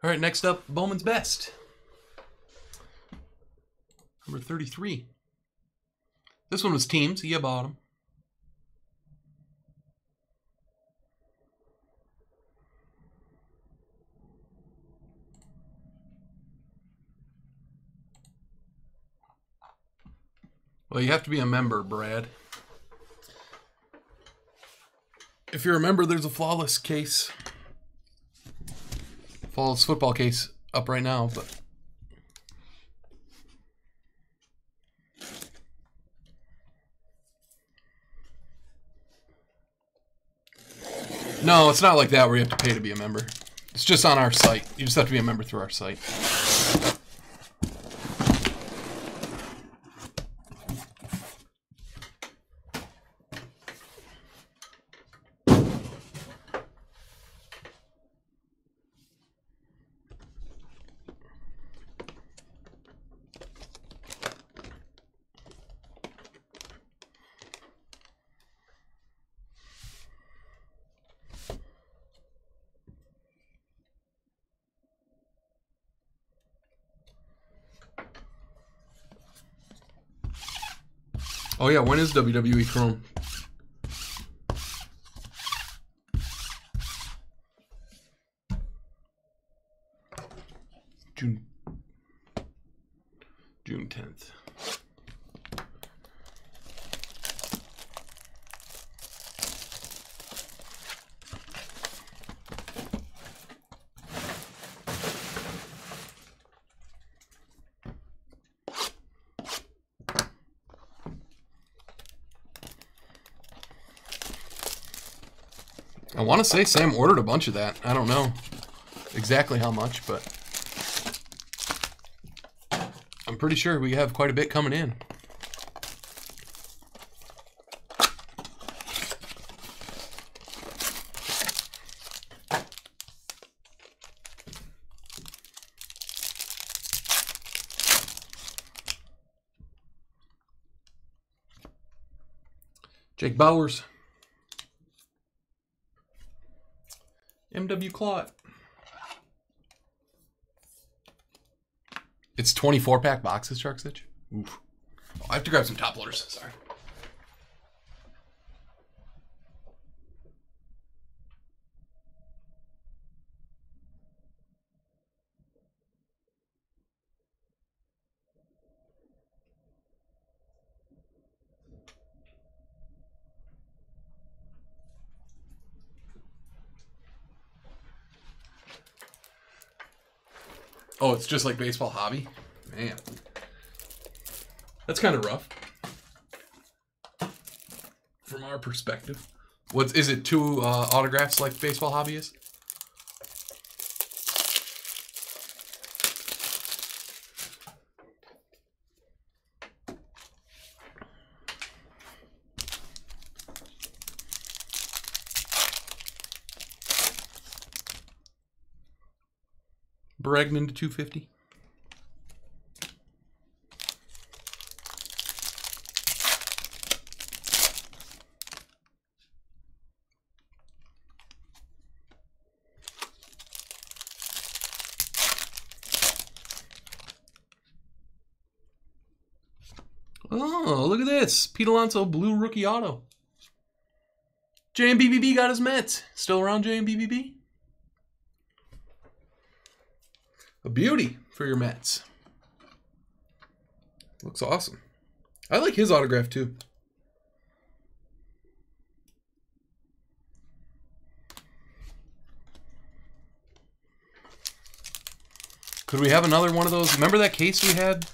All right, next up, Bowman's Best. Number 33. This one was teams. Yeah, bottom. Well, you have to be a member, Brad. If you're a member, there's a flawless case. Flawless football case up right now, but No, it's not like that where you have to pay to be a member. It's just on our site. You just have to be a member through our site. Oh yeah, when is WWE Chrome? Want to say Sam ordered a bunch of that. I don't know exactly how much, but I'm pretty sure we have quite a bit coming in. Jake Bowers. MW Clot. It's 24 pack boxes, Shark Stitch. Oof. Oh, I have to grab some top loaders. Sorry. Oh, it's just like baseball hobby? Man. That's kind of rough. From our perspective. What is it two uh, autographs like baseball hobby is? Bregman to 250. Oh, look at this. Pete Alonso, blue rookie auto. JMBBB got his Mets. Still around JMBBB? A beauty for your Mets. Looks awesome. I like his autograph too. Could we have another one of those? Remember that case we had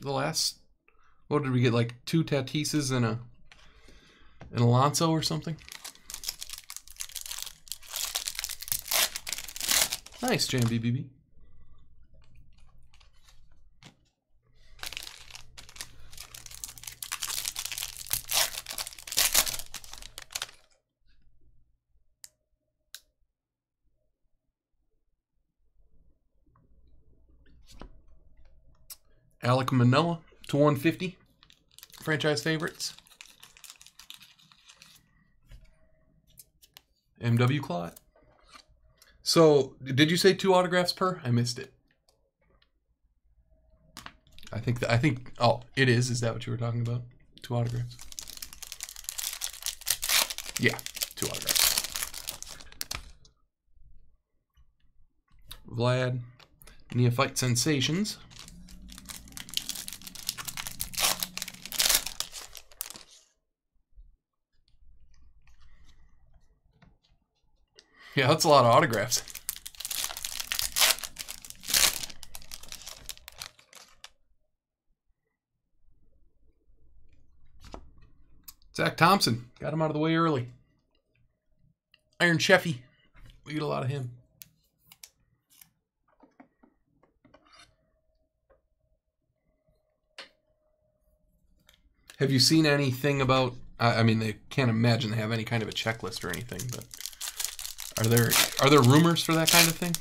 the last what did we get like two Tatises and a an Alonso or something? Nice, JMBBB. Alek Manoah to 150. Franchise favorites. MW Clot. So, did you say two autographs per? I missed it. I think I think oh, it is. Is that what you were talking about? Two autographs. Yeah, two autographs. Vlad, Neophyte Sensations. Yeah, that's a lot of autographs. Zack Thompson. Got him out of the way early. Iron Sheffy. We get a lot of him. Have you seen anything about? I mean, they can't imagine they have any kind of a checklist or anything, but are there are there rumors for that kind of thing?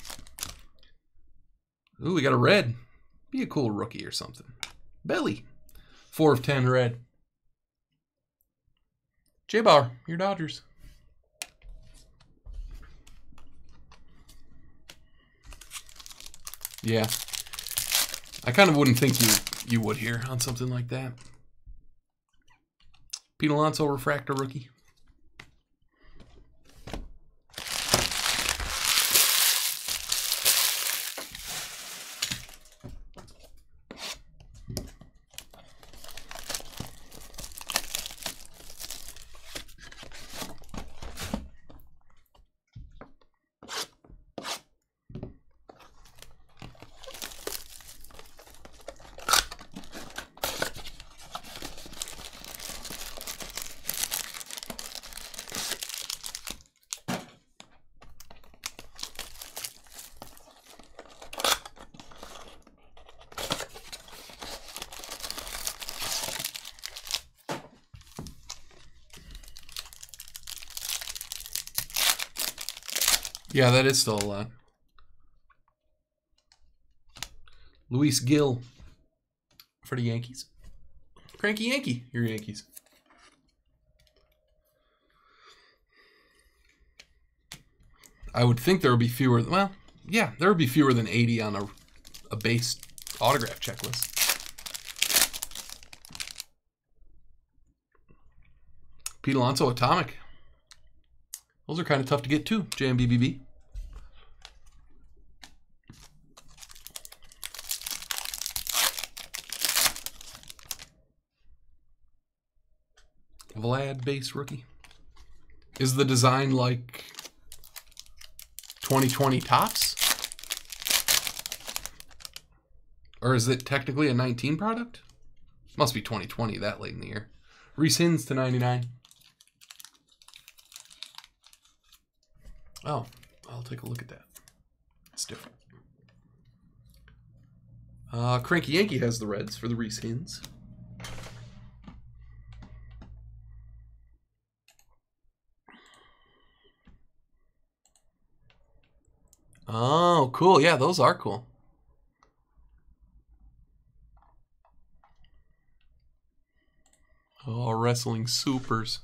Ooh, we got a red. Be a cool rookie or something. Belly. Four of ten red. J Bauer, your Dodgers. Yeah. I kind of wouldn't think you you would here on something like that. Pete Alonso refractor rookie. Yeah, that is still a lot. Luis Gil for the Yankees. Cranky Yankee, your Yankees. I would think there would be fewer. Well, yeah, there would be fewer than 80 on a, a base autograph checklist. Pete Alonso Atomic. Those are kind of tough to get too, JMBBB. Vlad base rookie. Is the design like 2020 Topps? Or is it technically a 19 product? Must be 2020 that late in the year. Rece Hinds to 99. Oh, I'll take a look at that. It's different. Uh, Cranky Yankee has the Reds for the Rece Hinds. Oh, cool. Yeah, those are cool. Oh, wrestling supers.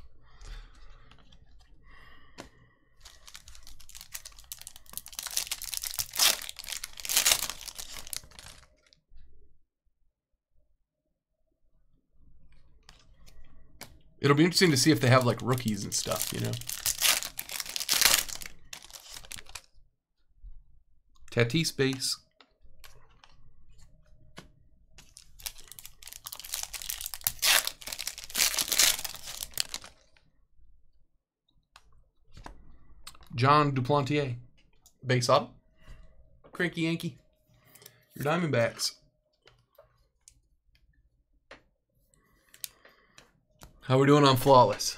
It'll be interesting to see if they have like rookies and stuff, you know. Tatis base. Jon Duplantier. Base auto. Cranky Yankee. Your Diamondbacks. How we doing on Flawless?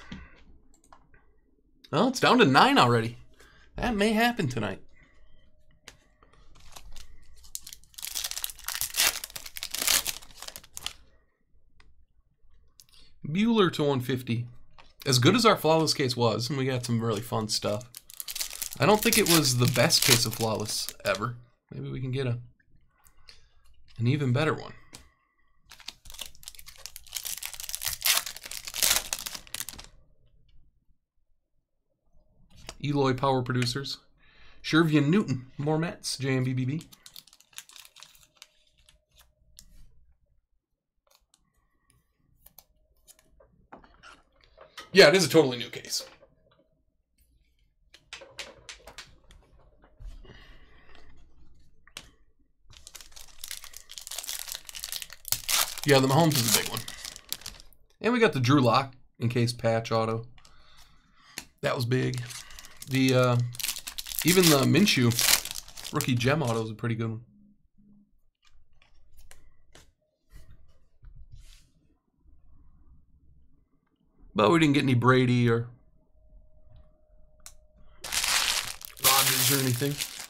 Well, it's down to nine already. That may happen tonight. Buehler to 150. As good as our Flawless case was, and we got some really fun stuff, I don't think it was the best case of Flawless ever. Maybe we can get a an even better one. Eloy Power Producers. Shervyen Newton, more Mets, JMBBB. Yeah, it is a totally new case. Yeah, the Mahomes is a big one. And we got the Drew Lock in case patch auto. That was big. The uh, even the Minshew rookie gem auto is a pretty good one. But we didn't get any Brady or Rodgers or anything.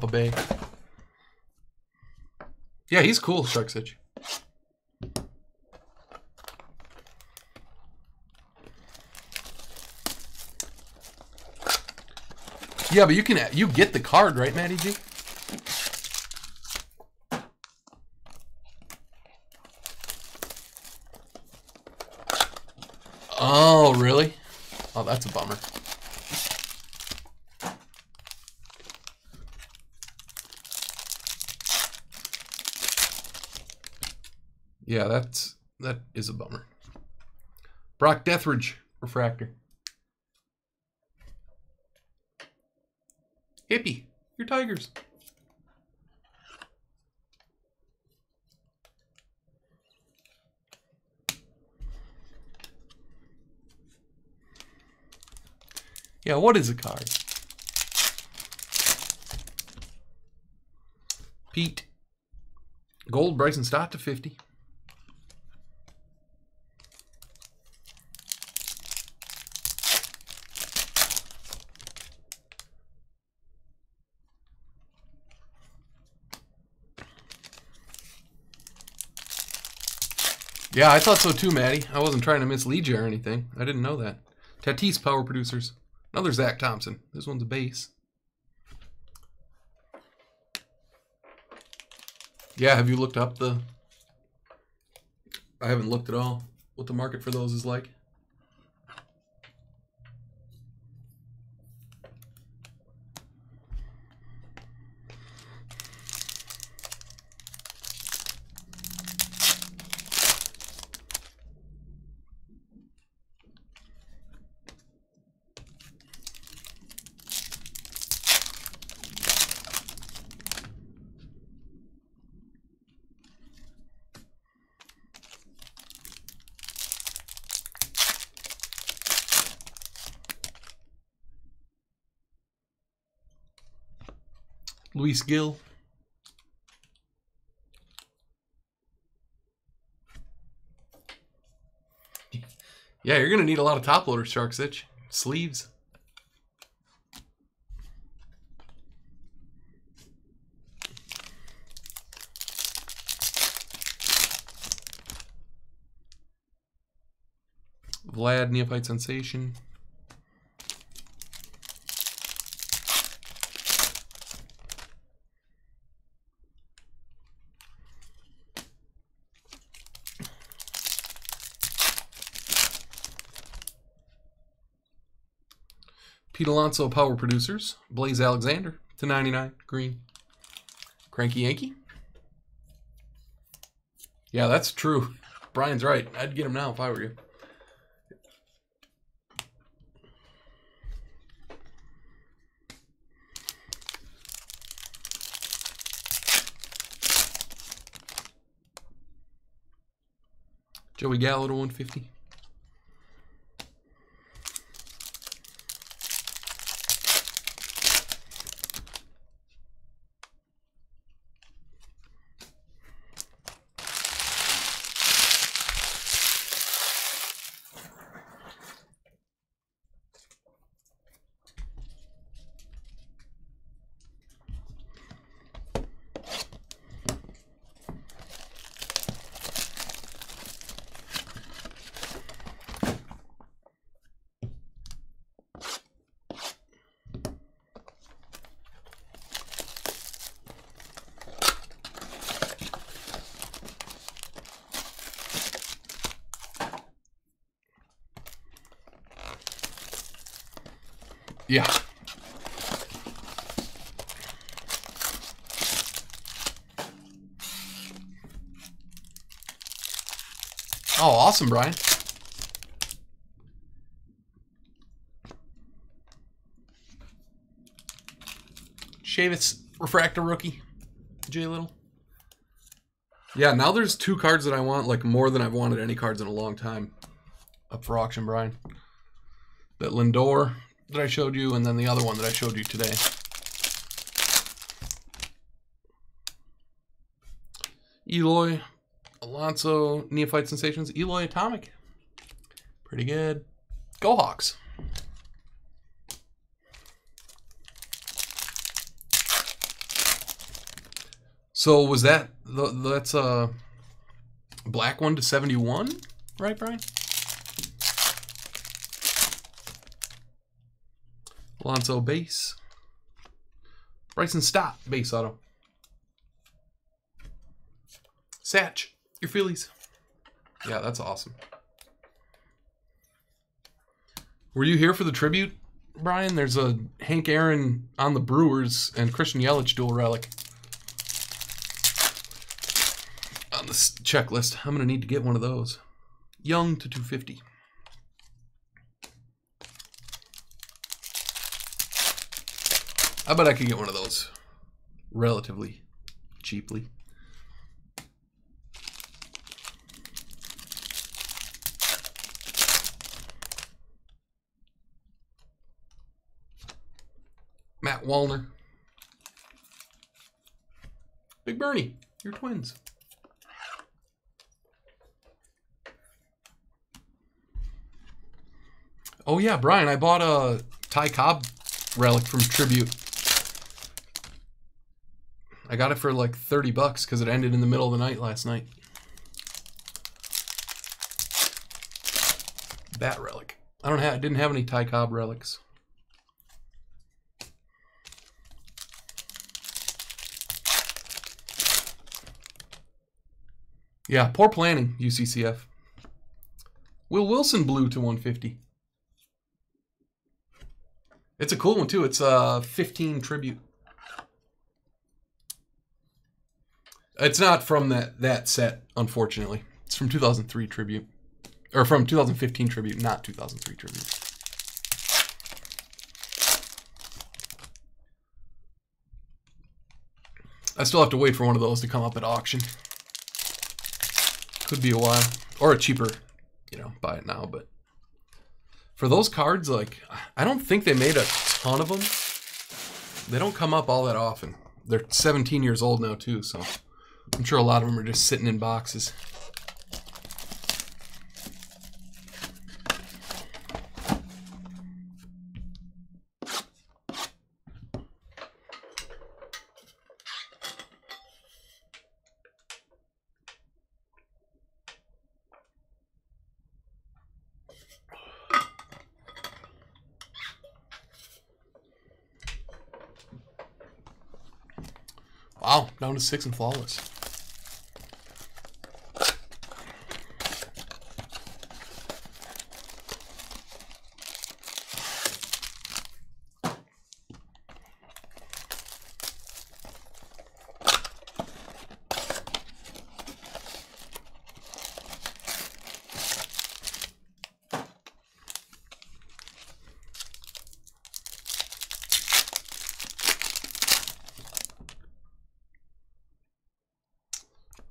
Tampa Bay. Yeah, he's cool, Sharksitch. Yeah, but you can you get the card, right, Matty G? Oh, really? Oh, that's a bummer. Yeah, that's that is a bummer. Brock Deatherage refractor. Hippie, your Tigers. Yeah, what is a card? Pete. Gold Bryson Stott to 50. Yeah, I thought so too, Maddie. I wasn't trying to mislead you or anything. I didn't know that. Tatis Power Producers. Another Zack Thompson. This one's a base. Yeah, have you looked up the... I haven't looked at all. What the market for those is like. Luis Gil. Yeah, you're going to need a lot of top loader Sharks Itch. Sleeves. Vlad Neophyte Sensation. Alonso Power Producers. Blaze Alexander to 99. Green. Cranky Yankee. Yeah, that's true. Brian's right. I'd get him now if I were you. Joey Gallo to 150. Yeah. Oh, awesome, Brian. Chavis refractor rookie. J Little. Yeah, now there's two cards that I want, like more than I've wanted any cards in a long time. Up for auction, Brian. That Lindor that I showed you, and then the other one that I showed you today. Eloy, Alonso, Neophyte Sensations, Eloy Atomic. Pretty good. Go Hawks. So was that the, that's a black one to 71, right, Brian? Alonso base. Bryson Stott base auto. Satch, your Phillies. Yeah, that's awesome. Were you here for the tribute, Brian? There's a Hank Aaron on the Brewers and Christian Yelich dual relic. On this checklist, I'm going to need to get one of those. Young to 250. I bet I could get one of those relatively cheaply. Matt Wallner. Big Bernie, your twins. Oh yeah, Brian, I bought a Ty Cobb relic from Tribute. I got it for like 30 bucks because it ended in the middle of the night last night. Bat relic. I don't have I didn't have any Ty Cobb relics. Yeah, poor planning, UCCF. Will Wilson blue to 150. It's a cool one too. It's a 15 tribute. It's not from that that set, unfortunately. It's from 2003 tribute, or from 2015 tribute, not 2003 tribute. I still have to wait for one of those to come up at auction. Could be a while, or a cheaper, you know, buy it now. But for those cards, like I don't think they made a ton of them. They don't come up all that often. They're 17 years old now too, so. I'm sure a lot of them are just sitting in boxes. Wow, down to six and flawless.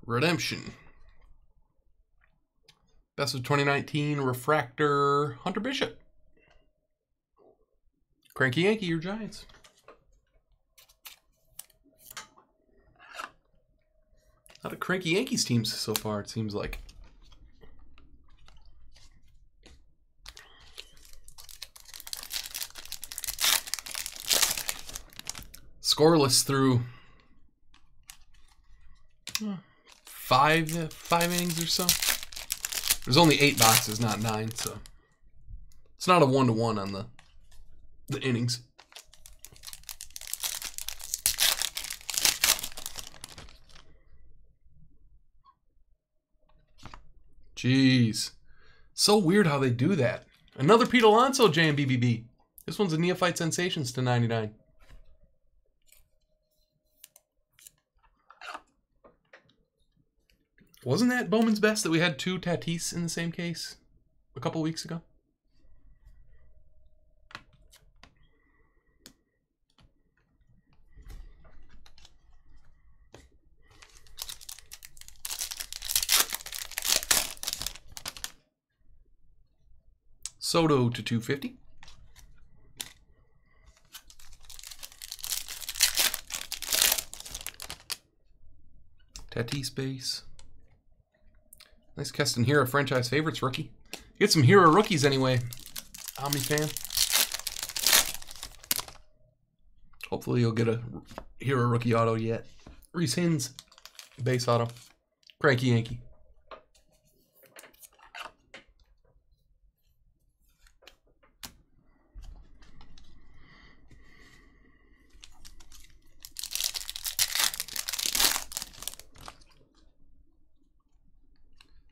Redemption. Best of 2019 Refractor Hunter Bishop. Cranky Yankee, your Giants. A cranky Yankees teams so far, it seems like. Scoreless through five five innings or so. There's only eight boxes, not nine, so it's not a one to one on the the innings. Jeez. So weird how they do that. Another Pete Alonso JMBBB. This one's a Neophyte Sensations to 99. Wasn't that Bowman's Best that we had two Tatis in the same case a couple weeks ago? Soto to 250. Tatis base. Nice Keston Hiura franchise favorites rookie. Get some Hiura rookies anyway. Omni fan. Hopefully you'll get a Hiura rookie auto yet. Rece Hinds, base auto. Cranky Yankee.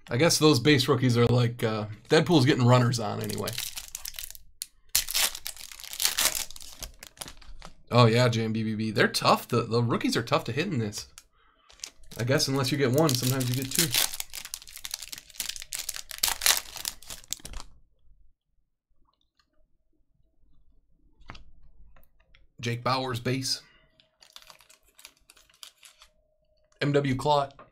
I guess those base rookies are like uh, Deadpool's getting runners on anyway. Oh yeah, JMBBB. They're tough. The the rookies are tough to hit in this. I guess unless you get one, sometimes you get two. Jake Bauers base. MW Clot.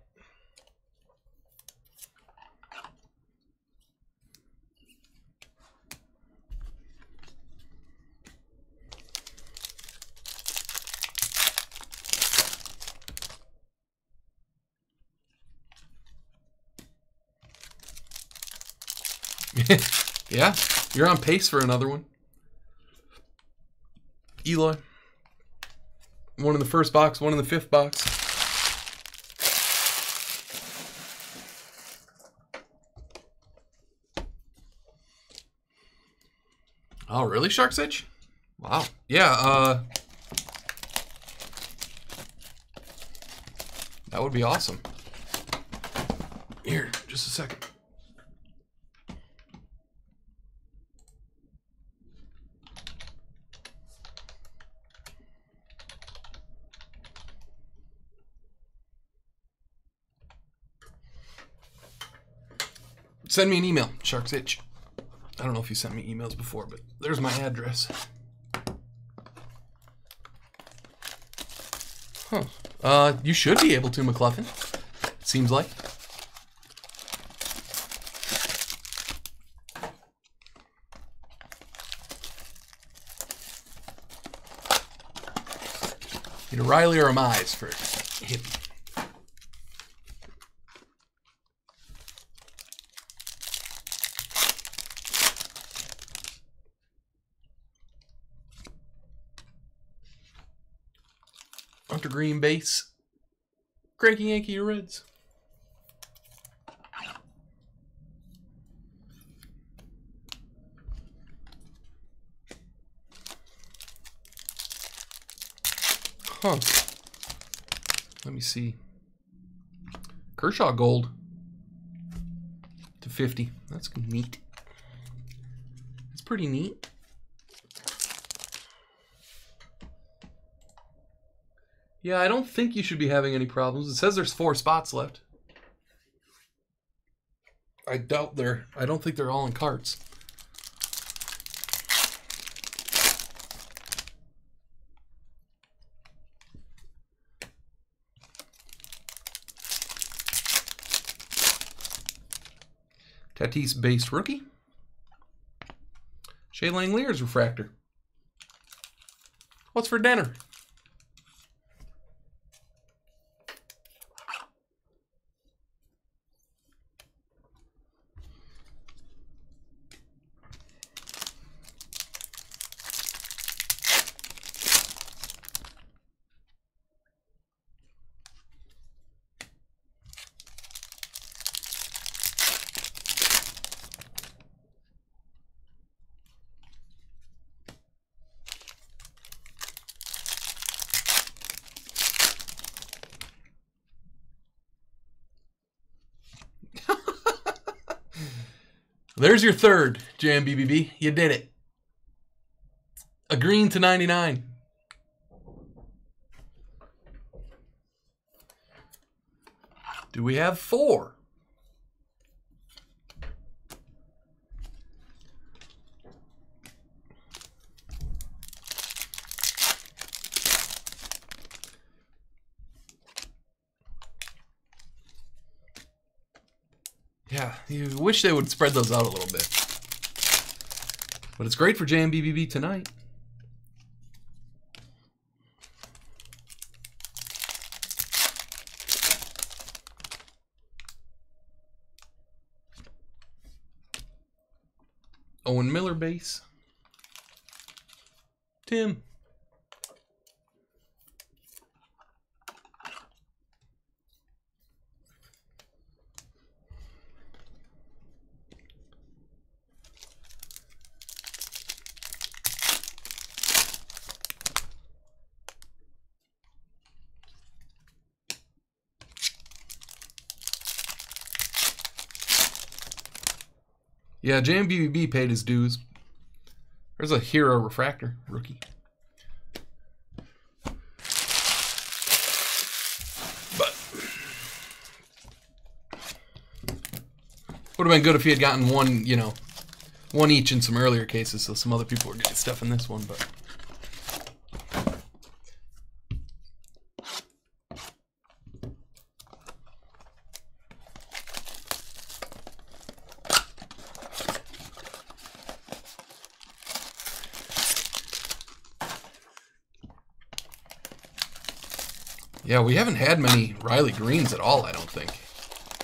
Yeah, you're on pace for another one. Eloy. One in the first box, one in the fifth box. Oh, really, Shark's Itch? Wow. Yeah, uh... That would be awesome. Here, just a second. Send me an email, Shark's Itch. I don't know if you sent me emails before, but there's my address. Huh. Uh, you should be able to, McCluffin. It seems like. A Riley or a Mize for hippie. Green base. Cranky Yankee Reds. Huh. Let me see. Kershaw gold to 50. That's neat. It's pretty neat. Yeah, I don't think you should be having any problems. It says there's four spots left. I doubt they're. I don't think they're all in carts. Tatis base rookie. Shea Langeliers refractor. What's for dinner? There's your third, JMBBB. You did it. A green to 99. Do we have four? Yeah, you wish they would spread those out a little bit. But it's great for JMBBB tonight. Owen Miller base. Tim. Yeah, JMBBB paid his dues. There's a Hiura refractor rookie. But would have been good if he had gotten one, you know, one each in some earlier cases, so some other people were getting stuff in this one, but. We haven't had many Riley Greenes at all, I don't think.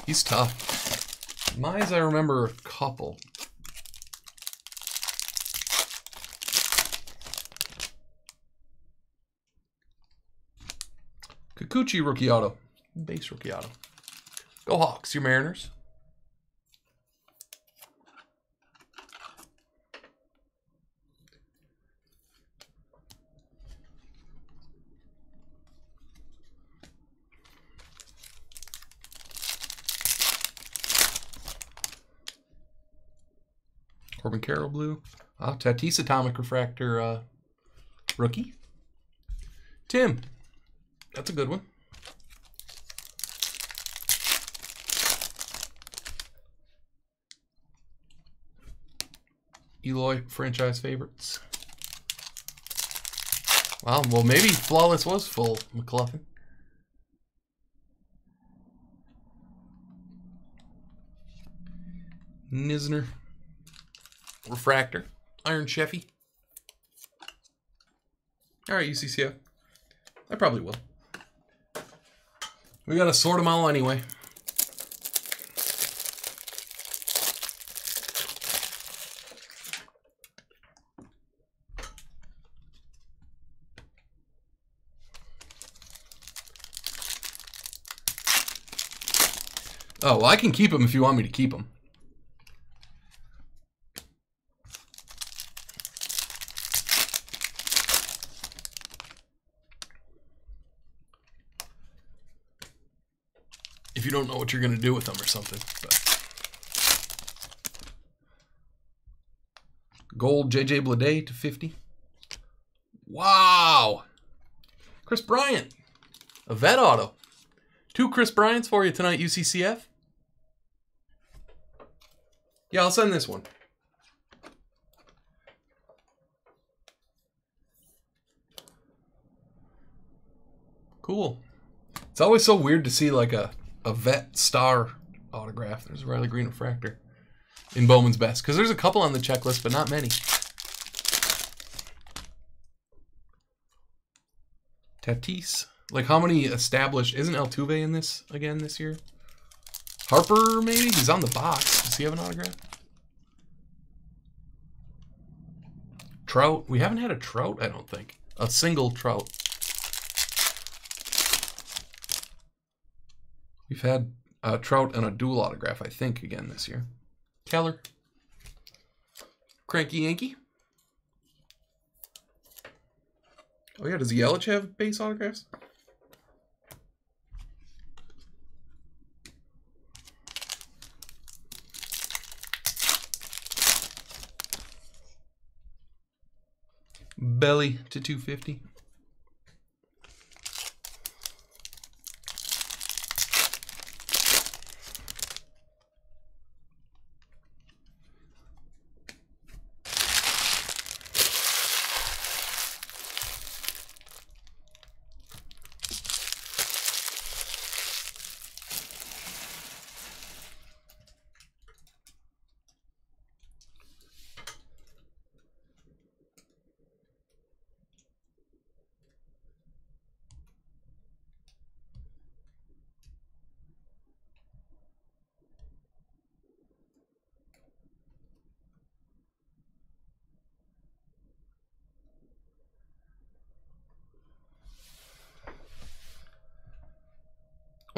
He's tough. Mize, I remember a couple. Kikuchi rookie auto. Base rookie auto. Go Hawks, your Mariners. Corbin Carroll blue. Ah, Tatis Atomic Refractor uh, rookie. Tim. That's a good one. Eloy franchise favorites. Wow, well maybe Flawless was full, McLaughlin. Nisner. Refractor. Iron Sheffy. Alright, UCCF. I probably will. We gotta sort them all anyway. Oh, well, I can keep them if you want me to keep them. If you don't know what you're going to do with them or something. But. Gold JJ Bleday to 50. Wow. Kris Bryant. A vet auto. Two Kris Bryants for you tonight, UCCF. Yeah, I'll send this one. Cool. It's always so weird to see like a, a vet star autograph. There's a Riley Greene refractor in Bowman's best because there's a couple on the checklist, but not many. Tatis. Like how many established? Isn't Altuve in this again this year? Harper maybe? He's on the box. Does he have an autograph? Trout. We haven't had a Trout, I don't think. A single Trout. We've had a Trout and a dual autograph, I think, again this year. Keller. Cranky Yankee. Oh yeah, does Yelich have base autographs? Belly to 250.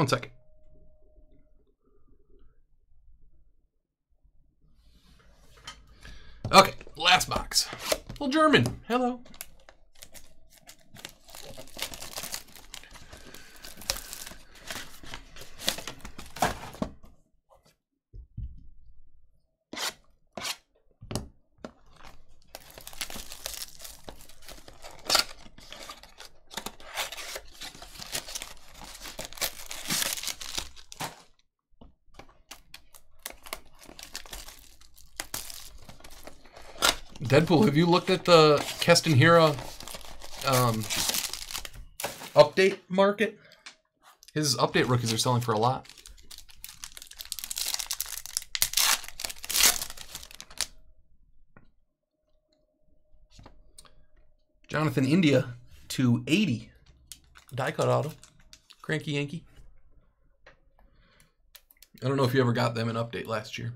One second. Okay, last box. Well, German. Hello. Deadpool, have you looked at the Keston Hiura um, update market? His update rookies are selling for a lot. Jonathan India to 80. Die cut auto. Cranky Yankee. I don't know if you ever got them an update last year.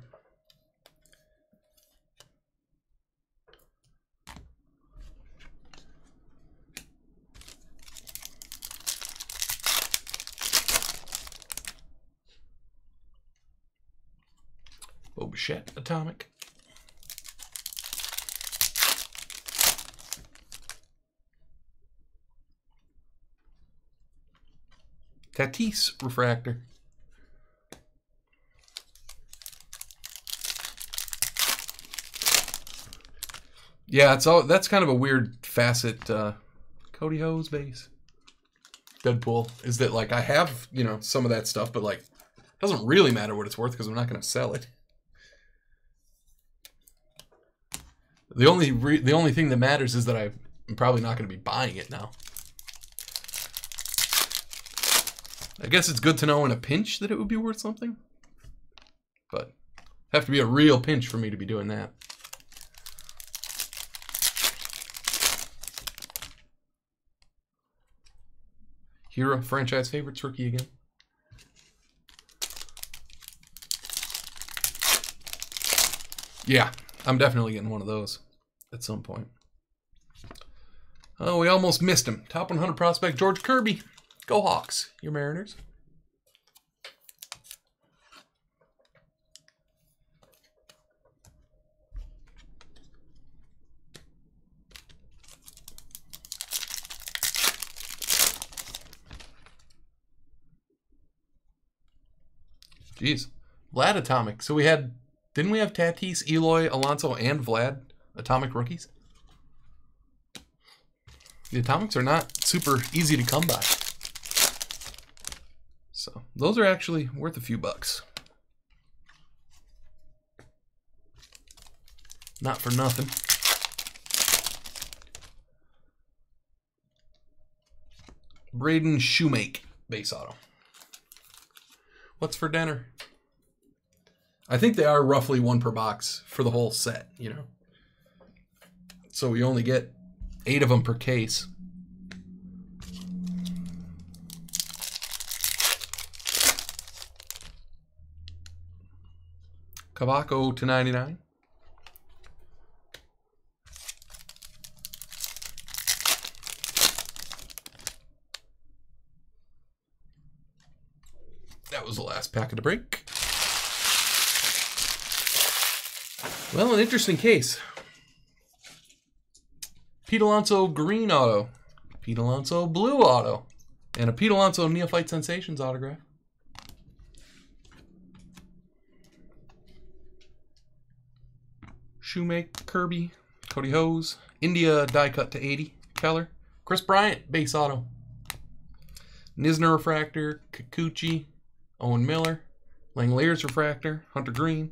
Atomic. Tatis Refractor. Yeah, it's all that's kind of a weird facet. Uh, Kody Hoese base. Deadpool is that like I have you know some of that stuff, but like doesn't really matter what it's worth because I'm not going to sell it. The only the only thing that matters is that I'm probably not going to be buying it now. I guess it's good to know in a pinch that it would be worth something. But have to be a real pinch for me to be doing that. Hero franchise favorite rookie again. Yeah, I'm definitely getting one of those at some point. Oh, we almost missed him. Top 100 prospect George Kirby. Go Hawks. Your Mariners. Jeez. Vlad Atomic. So we had, didn't we have Tatis, Eloy, Alonso, and Vlad Atomic rookies? The Atomics are not super easy to come by. So those are actually worth a few bucks. Not for nothing. Braden Shewmake base auto. What's for dinner? I think they are roughly one per box for the whole set, you know. So we only get eight of them per case. Cavaco to 99. That was the last packet to break. Well, an interesting case. Pete Alonso green auto, Pete Alonso blue auto, and a Pete Alonso Neophyte Sensations autograph. Shewmake, Kirby, Kody Hoese, India die cut to 80. Keller. Kris Bryant, base auto. Nisner refractor. Kikuchi. Owen Miller. Langeliers refractor. Hunter Greene.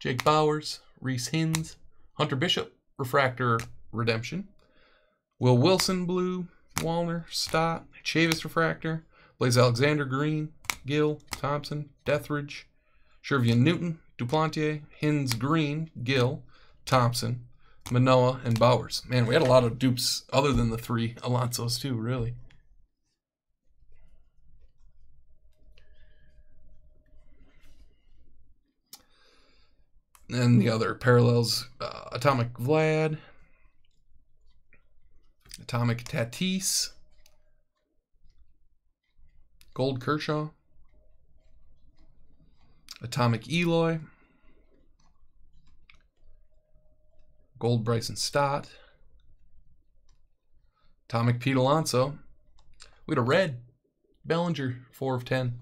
Jake Bowers. Rece Hinds. Hunter Bishop refractor redemption. Will Wilson blue. Wallner. Stott. Chavis refractor. Blaze Alexander green. Gil. Thompson. Deatherage, Shervyen Newton. Duplantier. Hinds green. Gil. Thompson. Manoah, and Bowers. Man, we had a lot of dupes other than the three Alonsos too, really. And the other parallels, uh, Atomic Vlad, Atomic Tatis, Gold Kershaw, Atomic Eloy, Gold Bryson Stott. Atomic Pete Alonso. We had a red Bellinger, 4 of 10.